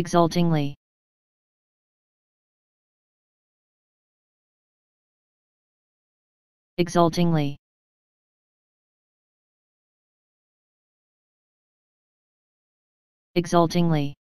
exultingly. Exultingly. Exultingly.